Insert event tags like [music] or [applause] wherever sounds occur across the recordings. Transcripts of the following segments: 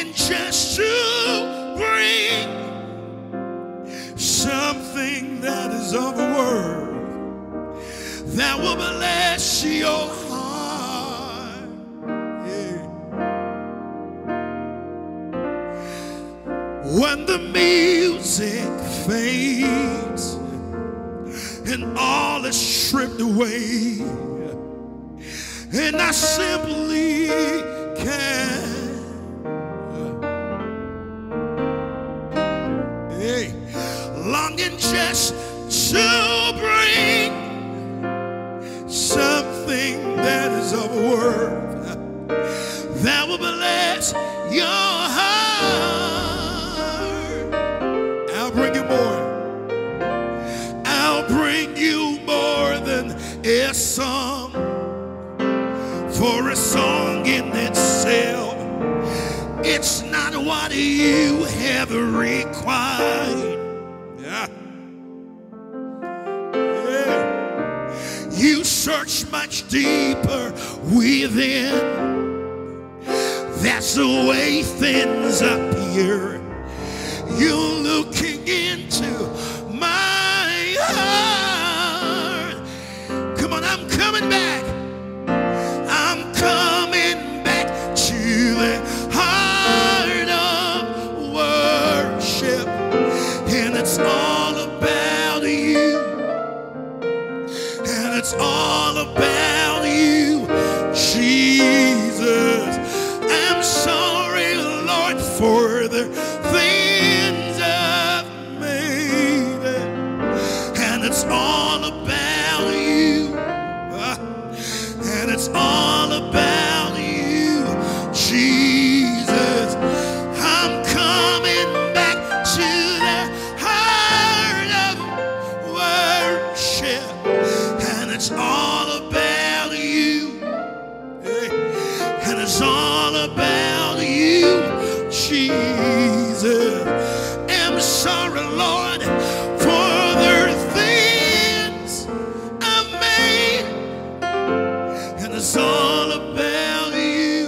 longing just to bring something that is of the world that will bless your heart. Yeah. When the music fades and all is stripped away, and I simply something that is of worth that will bless your heart. I'll bring you more. I'll bring you more than a song for a song in itself. It's not what you have required. Search much deeper within. That's the way things appear. You're looking Jesus. I'm sorry, Lord, for the things I've made. And it's all about you.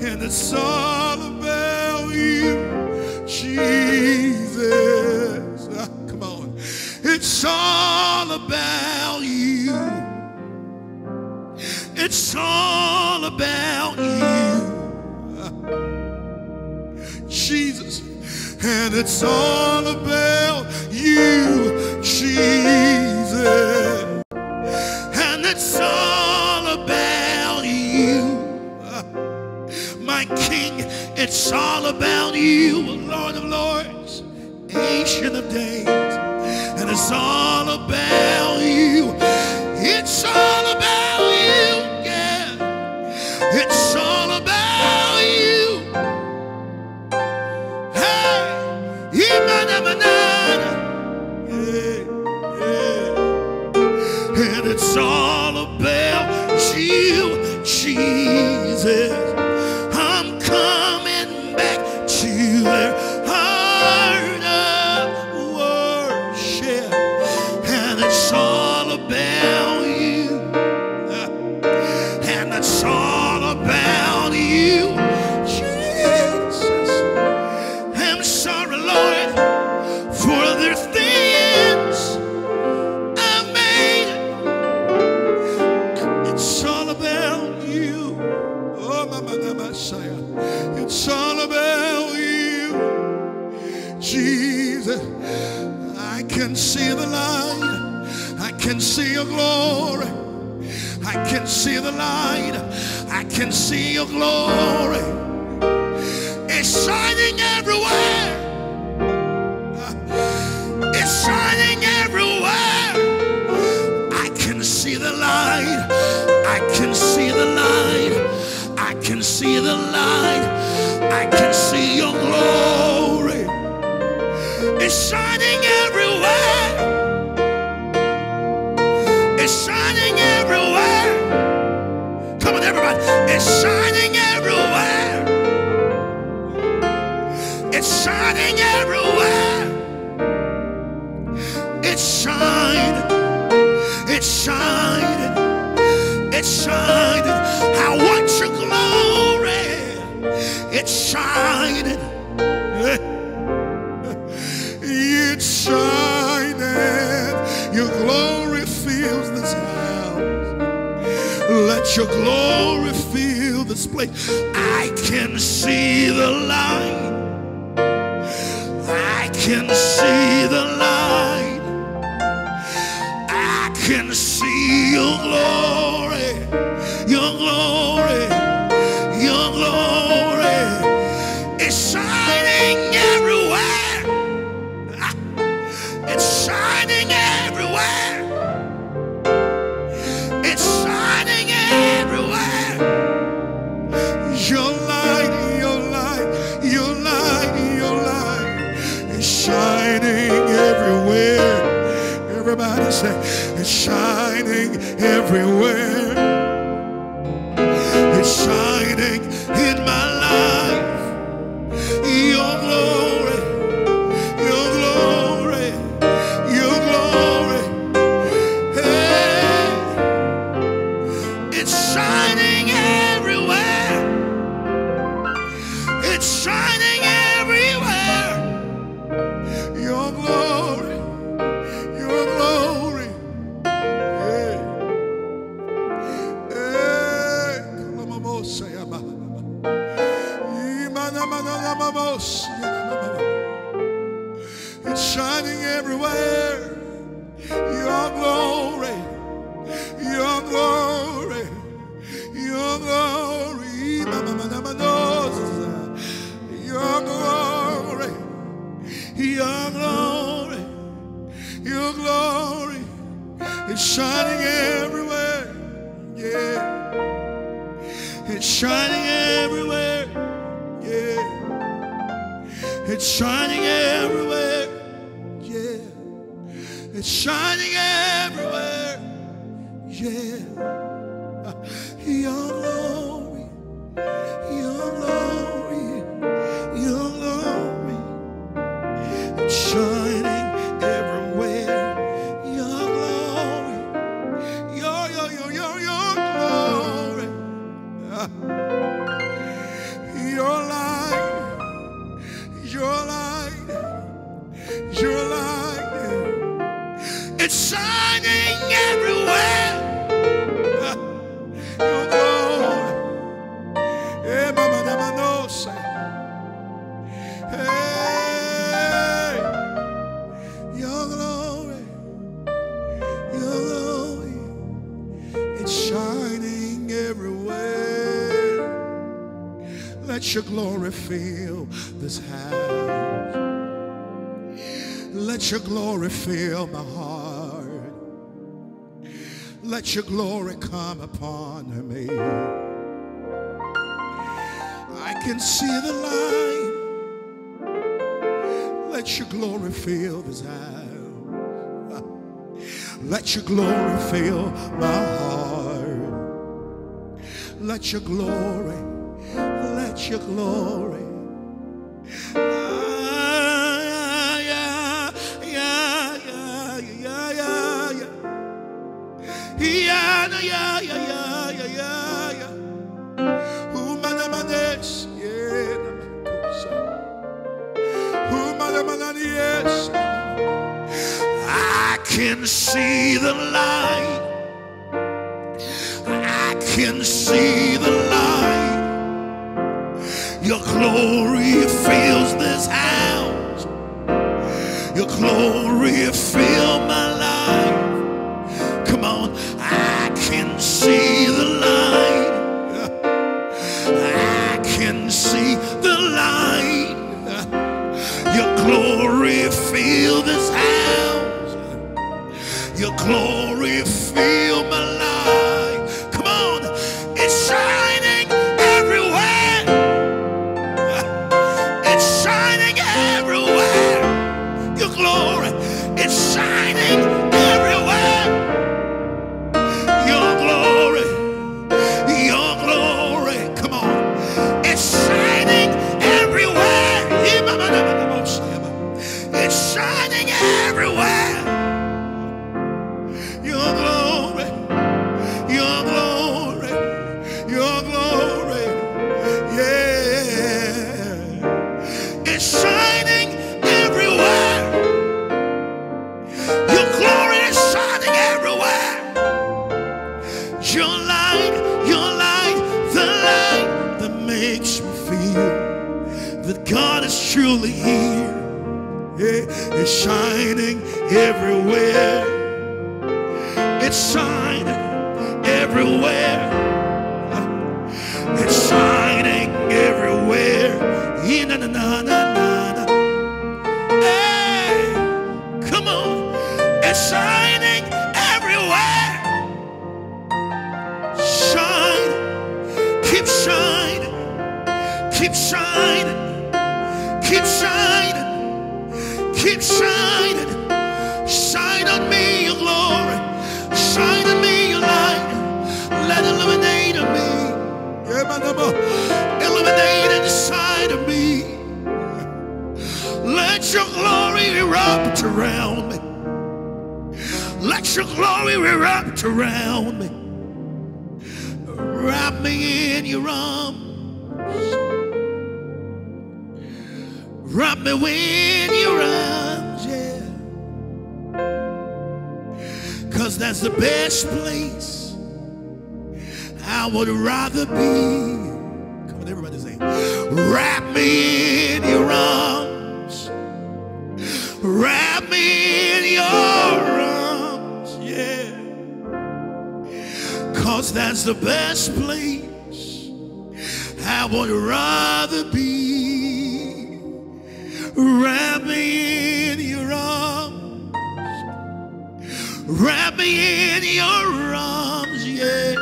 And it's all it's all about you, Jesus. And it's all about you. My King, it's all about you, Lord of Lords, Ancient of Days. And it's all about you. It's all about you, yeah. It's all light. I can see the light. I can see the light. I can see your glory. It's shining everywhere. It's shining everywhere. Come on, everybody. Is shining shining. I want your glory. It's shining. It's shining. Your glory fills this house. Let your glory fill this place. I can see the light. I can see the light. I can see your glory. Shining everywhere. Let your glory fill my heart. Let your glory come upon me. I can see the light. Let your glory fill this house. Let your glory fill my heart. Let your glory, let your glory. I can see the light. I can see the light. Your glory fills this house. Your glory fill Wrap me in your arms. Wrap me in your arms, yeah. Cause that's the best place I would rather be. Come on, everybody say, wrap me in Cause that's the best place I would rather be. Wrap me in your arms. Wrap me in your arms, yeah.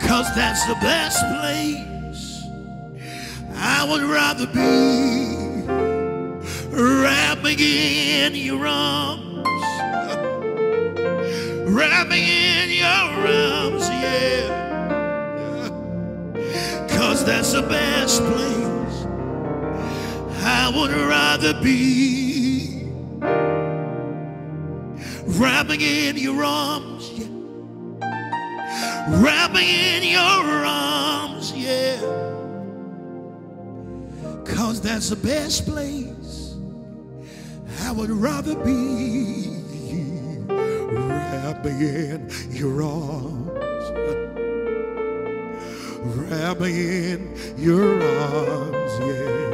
Cause that's the best place I would rather be. Wrap me in your arms. Wrap me in your arms, yeah. Cause that's the best place I would rather be. Wrap me in your arms, yeah. Wrap me in your arms, yeah. Cause that's the best place I would rather be. Wrap me in your arms. Wrap me in your arms, yeah.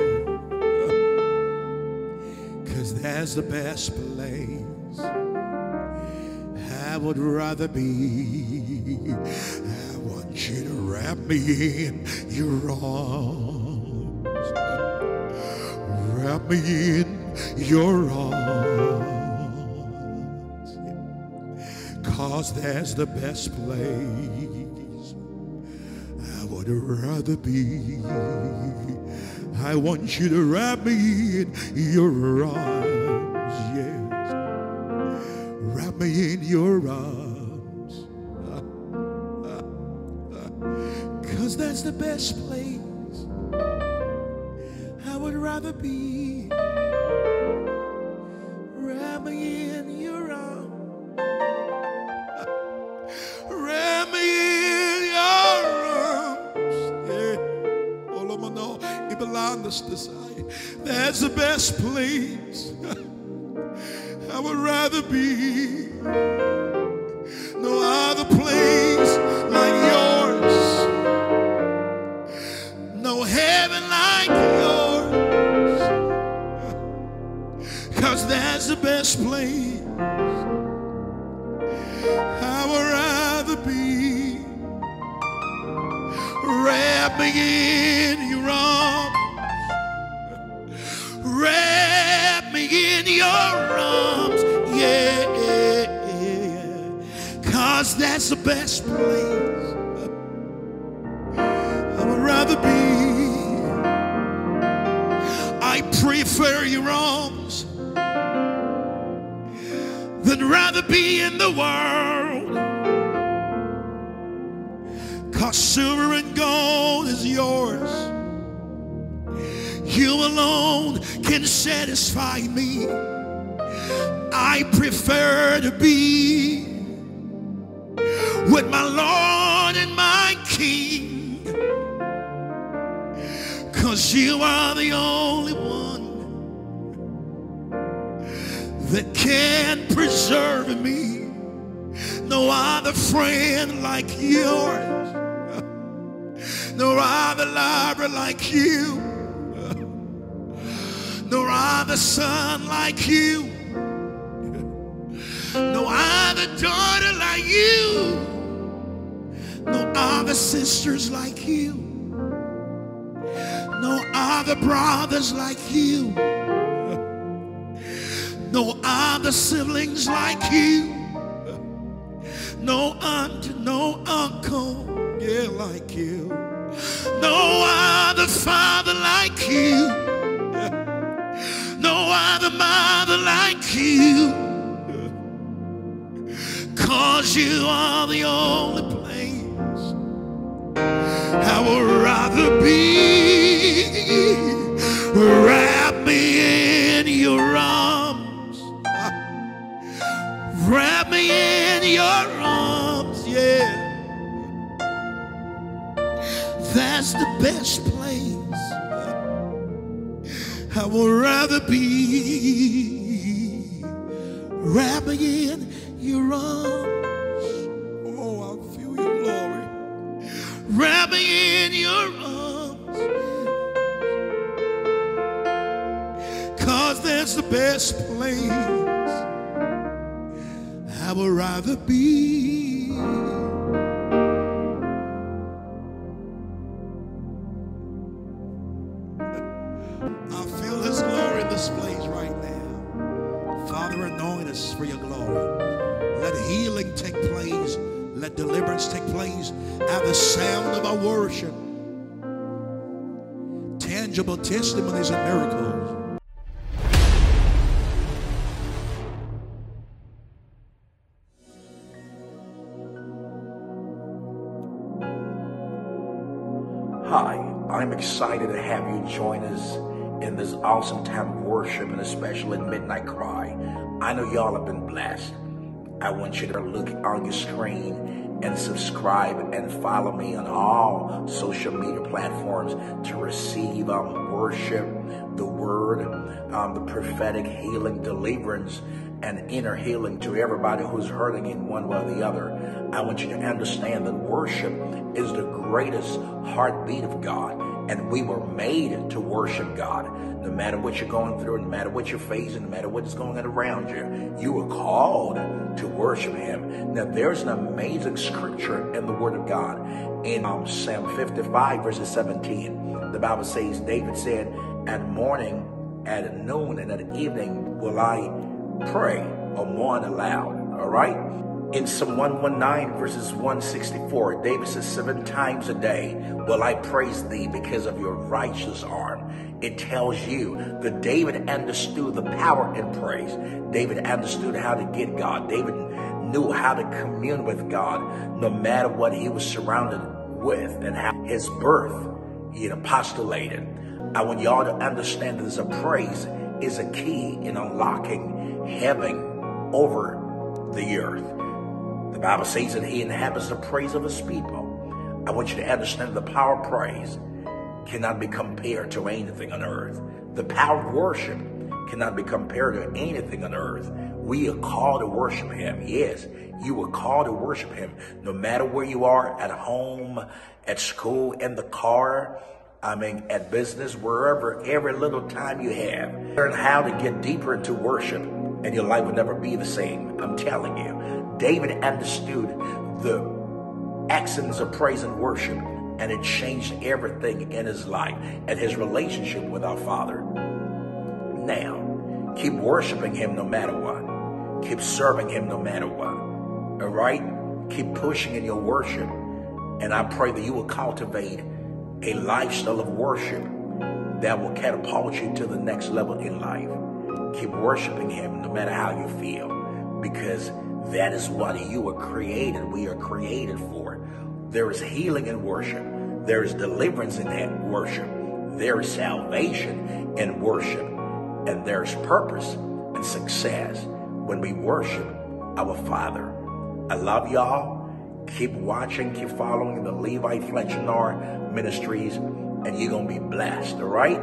Cause that's the best place I would rather be. I want you to wrap me in your arms. Wrap me in your arms. Cause that's the best place I would rather be. I want you to wrap me in your arms, yes. Wrap me in your arms. Cause that's the best place I would rather be. Wrap me in say that's the best place [laughs] I would rather be. No other place like yours. No heaven like yours. [laughs] Cause that's the best place I would rather be. Wrap me in That's the best place I would rather be. I prefer your arms than rather be in the world. Cause silver and gold is yours. You alone can satisfy me. I prefer to be with my Lord and my King. Cause you are the only one that can preserve me. No other friend like yours. No other lover like you. No other son like you. No other daughter like you. No other sisters like you. No other brothers like you. No other siblings like you. No aunt, no uncle, yeah, like you. No other father like you. No other mother like you. Cause you are the only I would rather be. Wrap me in your arms. Wrap me in your arms, yeah. That's the best place I would rather be. Wrap me in your arms. In your arms. Cause that's the best place I would rather be. Tangible testimonies and miracles. Hi, I'm excited to have you join us in this awesome time of worship and especially Midnight Cry. I know y'all have been blessed. I want you to look on your screen and subscribe and follow me on all social media platforms to receive um, worship, the word, um, the prophetic healing, deliverance, and inner healing to everybody who's hurting in one way or the other. I want you to understand that worship is the greatest heartbeat of God. And we were made to worship God. No matter what you're going through, no matter what you're facing, no matter what is going on around you, you were called to worship Him. Now, there's an amazing scripture in the Word of God in um, Psalm 55, verses 17. The Bible says, David said, At morning, at noon, and at evening will I pray or mourn aloud. All right? In Psalm 119, verses 164, David says, Seven times a day will I praise thee because of your righteous arm. It tells you that David understood the power in praise. David understood how to get God. David knew how to commune with God no matter what he was surrounded with and how his birth, you know, postulated. I want y'all to understand that this a praise is a key in unlocking heaven over the earth. The Bible says that he inhabits the praise of his people. I want you to understand the power of praise cannot be compared to anything on earth. The power of worship cannot be compared to anything on earth. We are called to worship him. Yes, you are called to worship him no matter where you are at home, at school, in the car, I mean, at business, wherever, every little time you have. Learn how to get deeper into worship and your life will never be the same. I'm telling you. David understood the accents of praise and worship, and it changed everything in his life and his relationship with our Father. Now, keep worshiping him no matter what. Keep serving him no matter what. All right? Keep pushing in your worship. And I pray that you will cultivate a lifestyle of worship that will catapult you to the next level in life. Keep worshiping him no matter how you feel because that is what you were created. We are created for. There is healing in worship. There is deliverance in that worship. There is salvation in worship. And there's purpose and success when we worship our Father. I love y'all. Keep watching, keep following the Levite Fletcher Ministries, and you're going to be blessed, all right?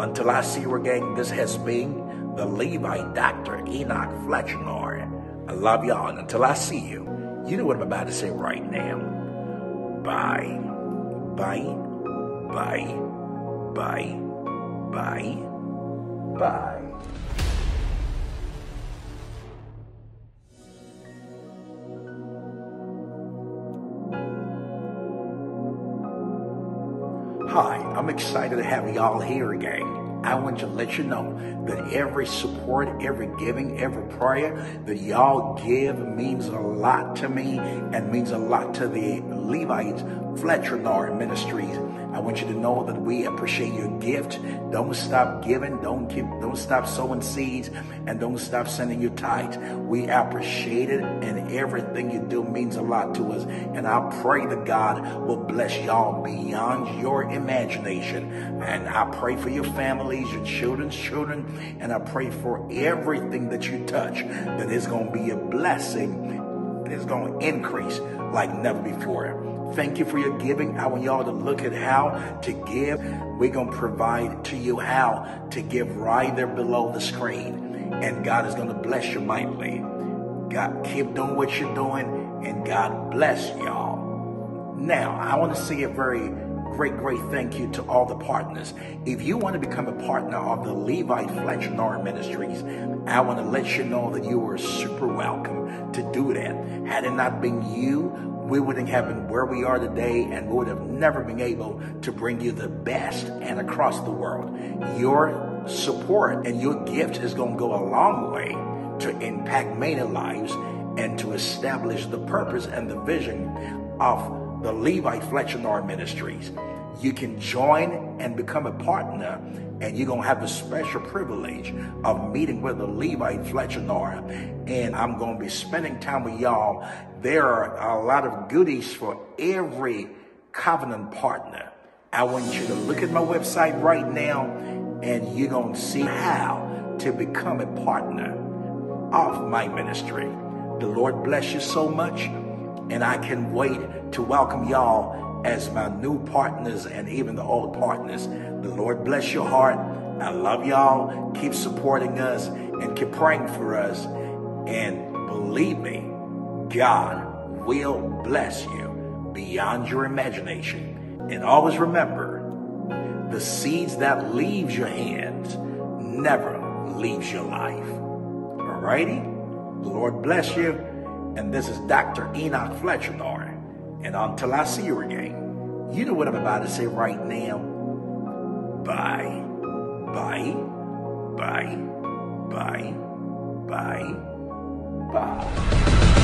Until I see you again, this has been the Levite Dr. Enoch Fletcher. I love y'all, and until I see you, you know what I'm about to say right now. Bye. Bye. Bye. Bye. Bye. Bye. Hi, I'm excited to have y'all here again. I want to let you know that every support, every giving, every prayer that y'all give means a lot to me and means a lot to the Levites Fletcher Narh Ministries. I want you to know that we appreciate your gift. Don't stop giving. Don't keep. Don't stop sowing seeds, and don't stop sending your tithes. We appreciate it, and everything you do means a lot to us. And I pray that God will bless y'all beyond your imagination. And I pray for your families, your children's children, and I pray for everything that you touch that is going to be a blessing. It is going to increase like never before. Thank you for your giving. I want y'all to look at how to give. We're going to provide to you how to give right there below the screen. And God is going to bless you mightily. God, keep doing what you're doing, and God bless y'all. Now, I want to say a very great, great thank you to all the partners. If you want to become a partner of the Levite Fletcher Ministries, I want to let you know that you are super welcome to do that. Had it not been you, we wouldn't have been where we are today and we would have never been able to bring you the best and across the world. Your support and your gift is going to go a long way to impact many lives and to establish the purpose and the vision of the Levite Fletcher Ministries. You can join and become a partner and you're going to have the special privilege of meeting with the Levite Fletcher Narh. And I'm going to be spending time with y'all. There are a lot of goodies for every covenant partner. I want you to look at my website right now and you're going to see how to become a partner of my ministry. The Lord bless you so much. And I can wait to welcome y'all as my new partners and even the old partners. The Lord bless your heart. I love y'all. Keep supporting us and keep praying for us. And believe me, God will bless you beyond your imagination. And always remember, the seeds that leaves your hands never leaves your life. Alrighty? The Lord bless you. And this is Dr. Enoch Fletcher and until I see you again, you know what I'm about to say right now. Bye, bye, bye, bye, bye, bye.